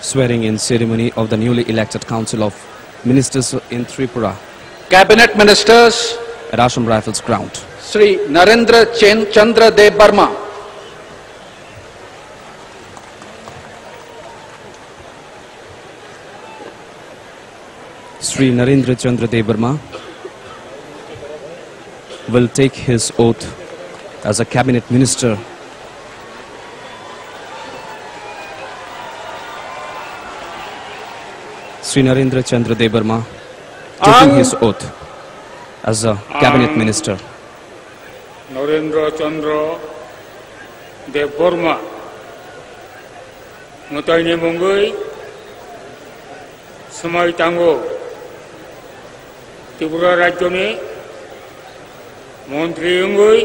swearing-in ceremony of the newly elected Council of Ministers in Tripura Cabinet Ministers at Assam Rifles ground. Sri Narendra Chen Chandra Debbarma, Sri Narendra Chandra Debbarma will take his oath as a cabinet minister Srinarendra Chandra Debbarma taking um, his oath as a cabinet um, minister. Narendra Chandra Debbarma Nataini Mungui Samai Tango Tripura Rajyoni Montri Mungui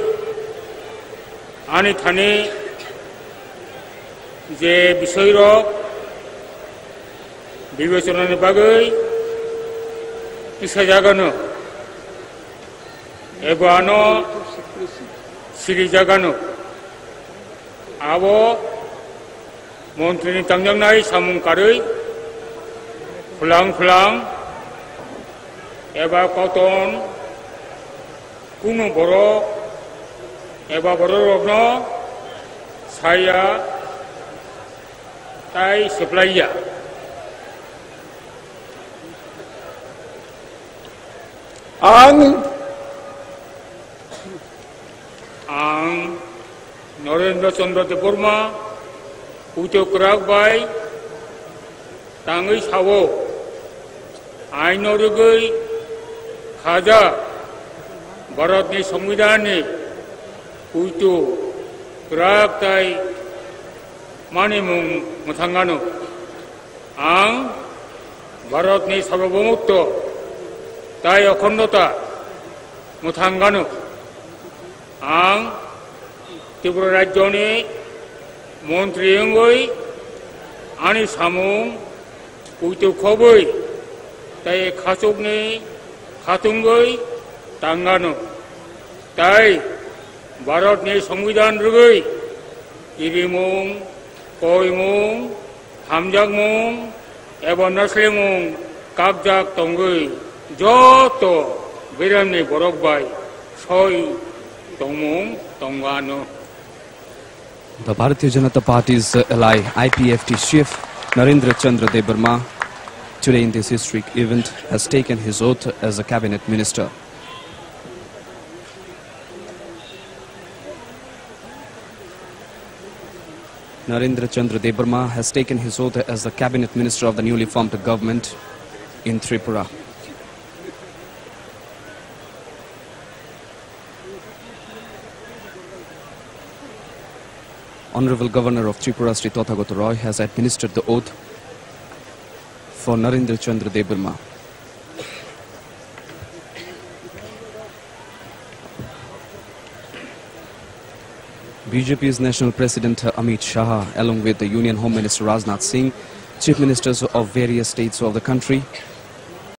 Ani Thani যে વિવેચનાની બાગઈ ઈસા જાગાનો ago આનો શ્રી જાગાનો આવો મંત્રીની તમજમનાઈ સામું કાઢી ફુલાંગ ફુલાંગ એવા કતન কোনো বড় এবা বড় রগ্ন ছাইয়া তাই সেপ্লাইয়া আং। আং নরেন্দ্র চন্দ্র দেববর্মা উচক্রাকবাই তাঙ্গই সাব। আইনরগৈ খাজা, ভারতনি সংবিধানে উইতো ক্রাক তাই মানে মুং মথাঙ্গানো। আং, ভারতনি সার্বভৌমত্ব। তাই অখণ্ডতা। মুথাঙ্গানু। আং, ত্রিপুরা রাজ্য মন্ত্রী অঙ্গই আনি সামুং, উইতু খবই। তাই খাচুকনি খাতুঙ্গই, টাঙ্গানো। তাই ভারত ভারতনি সংবিধান রুগই ইবি মুং কই মুং হামজাক মুং এবং নসলে মুং কাকজাক তঙ্গই। বরকবাই সই The Bharatiya Janata Party's uh, ally, IPFT chief Narendra Chandra Debbarma, today in this historic event, has taken his oath as a cabinet minister. Narendra Chandra Debbarma has taken his oath as the cabinet minister of the newly formed government in Tripura. Honorable Governor of Tripura Sri Tathagata Roy has administered the oath for Narendra Chandra Debbarma. BJP's National President Amit Shah, along with the Union Home Minister Rajnath Singh, Chief Ministers of various states of the country,